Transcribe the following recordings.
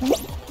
Woo!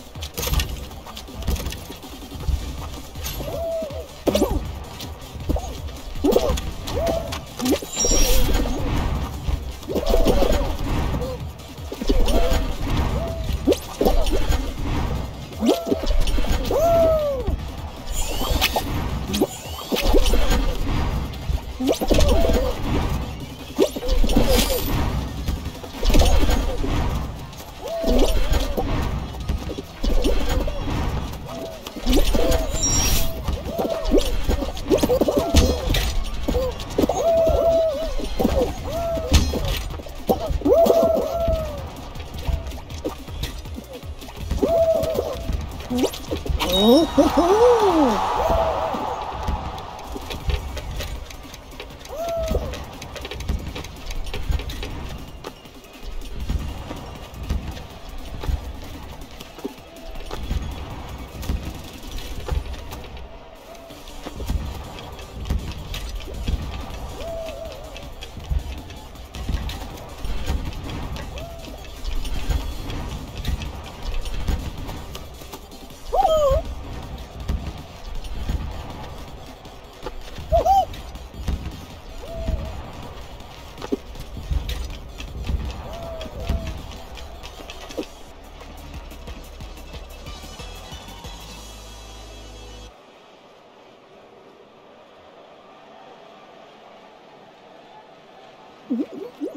Uh, uh, uh.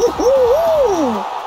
Oh,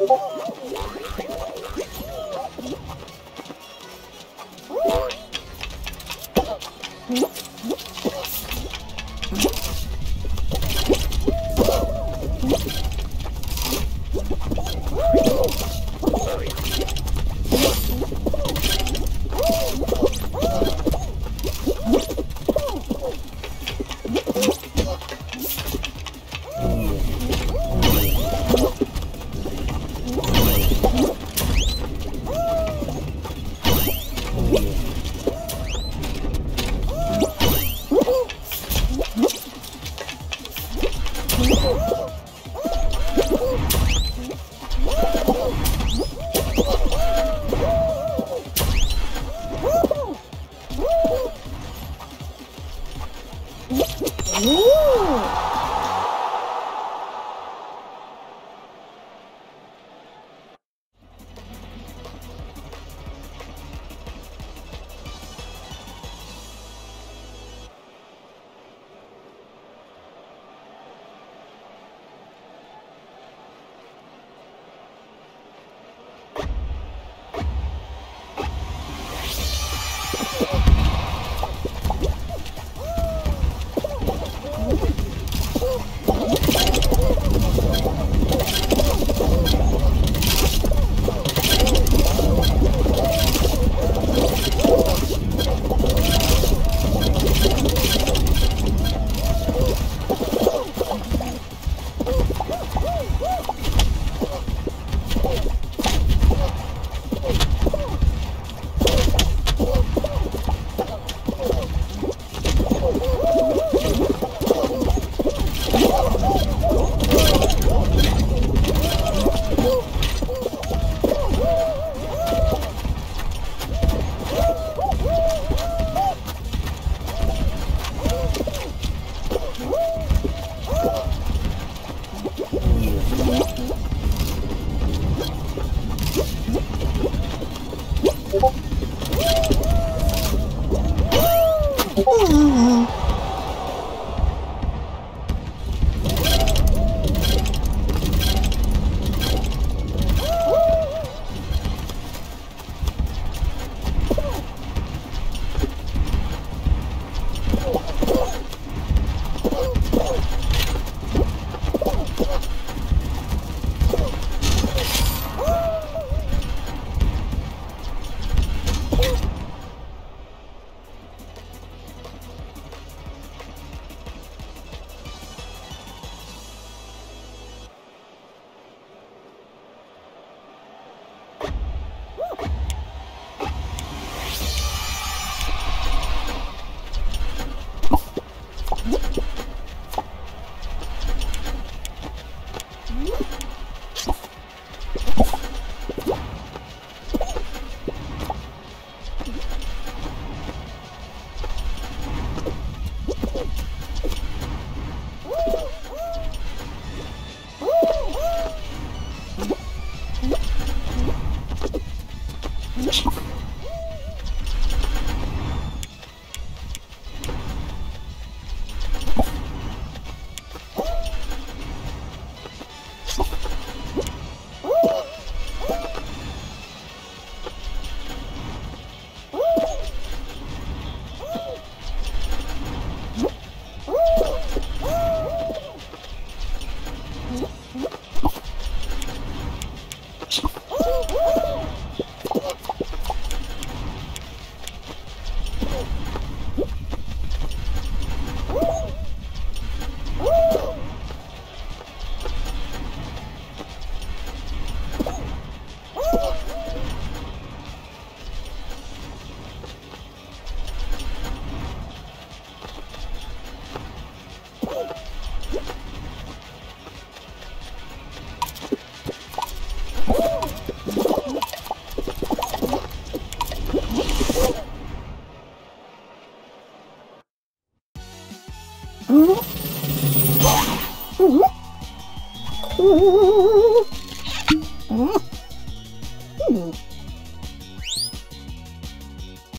Oh. Thank Ooh.